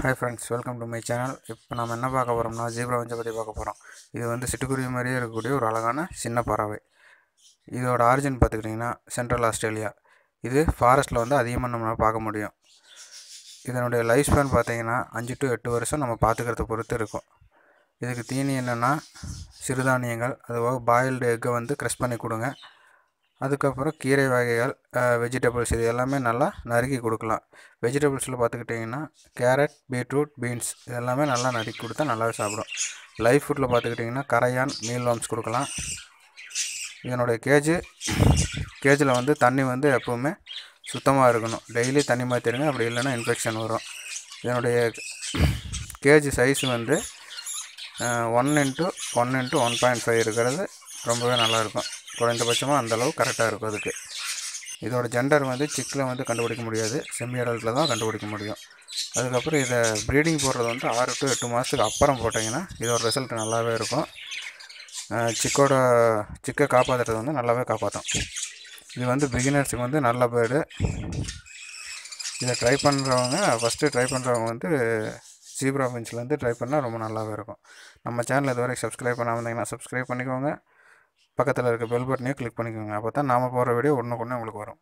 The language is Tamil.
Hi friends welcome to my channel இப்போ நம்ம என்ன பார்க்க போகிறோம்னா ஜீப்ரா வஞ்சை பற்றி பார்க்க போகிறோம் இது வந்து சிட்டுக்குருவி மாதிரியே இருக்கக்கூடிய ஒரு அழகான சின்ன பறவை. இதோட ஆரிஜின் பார்த்துக்கிட்டிங்கன்னா சென்ட்ரல் ஆஸ்திரேலியா இது ஃபாரஸ்ட்டில் வந்து அதிகமாக நம்மளால் பார்க்க முடியும். இதனுடைய லைஃப் ஸ்பேன் பார்த்தீங்கன்னா அஞ்சு டு எட்டு வருஷம் நம்ம பார்த்துக்கிறத பொறுத்து இருக்கும். இதுக்கு தீனி என்னென்னா சிறுதானியங்கள் அதுபோக பாயில்டு எக்கை வந்து க்ரெஷ் பண்ணி கொடுங்க. அதுக்கப்புறம் கீரை வகைகள் வெஜிடபிள்ஸ் இது எல்லாமே நல்லா நறுக்கி கொடுக்கலாம். வெஜிடபிள்ஸில் பார்த்துக்கிட்டிங்கன்னா கேரட் பீட்ரூட் பீன்ஸ் இது எல்லாமே நல்லா நறுக்கி கொடுத்தா நல்லாவே சாப்பிடும். லைஃப் ஃபுட்டில் பார்த்துக்கிட்டிங்கன்னா கரையான் மீல் வாம்ஸ் கொடுக்கலாம். இதனுடைய கேஜு கேஜில் வந்து தண்ணி வந்து எப்போவுமே சுத்தமாக இருக்கணும். டெய்லி தண்ணி மாற்றிடுங்க அப்படி இல்லைன்னா இன்ஃபெக்ஷன் வரும். இதனுடைய கேஜி சைஸ் வந்து one into one into one point five இருக்கிறது. ரொம்பவே நல்லாயிருக்கும். குறைந்தபட்சமாக அந்தளவு கரெக்டாக இருக்கும் அதுக்கு. இதோட ஜெண்டர் வந்து சிக்கில் வந்து கண்டுபிடிக்க முடியாது. செமி அடல்ட்டில் தான் கண்டுபிடிக்க முடியும். அதுக்கப்புறம் இதை ப்ரீடிங் போடுறது வந்து ஆறு டு எட்டு மாதத்துக்கு அப்புறம் போட்டிங்கன்னா இதோட ரிசல்ட் நல்லாவே இருக்கும். சிக்கோட சிக்கை காப்பாற்றுறது வந்து நல்லாவே காப்பாற்றும் இது வந்து பிகினர்ஸுக்கு வந்து நல்ல பேர்டு இதை ட்ரை பண்ணுறவங்க ஃபஸ்ட்டு ட்ரை பண்ணுறவங்க வந்து ஜீப்ரா பெஞ்சிலேருந்து ட்ரை பண்ணால் ரொம்ப நல்லாவே இருக்கும். நம்ம சேனல் இதுவரைக்கும் சப்ஸ்கிரைப் பண்ணாமல் இருந்தீங்கன்னா சப்ஸ்கிரைப் பண்ணிக்கோங்க. பக்கத்தில் இருக்க பெல் பட்டனையும் கிளிக் பண்ணிக்கோங்க. அப்போ தான் நாம் போகிற வீடியோ ஒன்று ஒன்று உங்களுக்கு வரும்.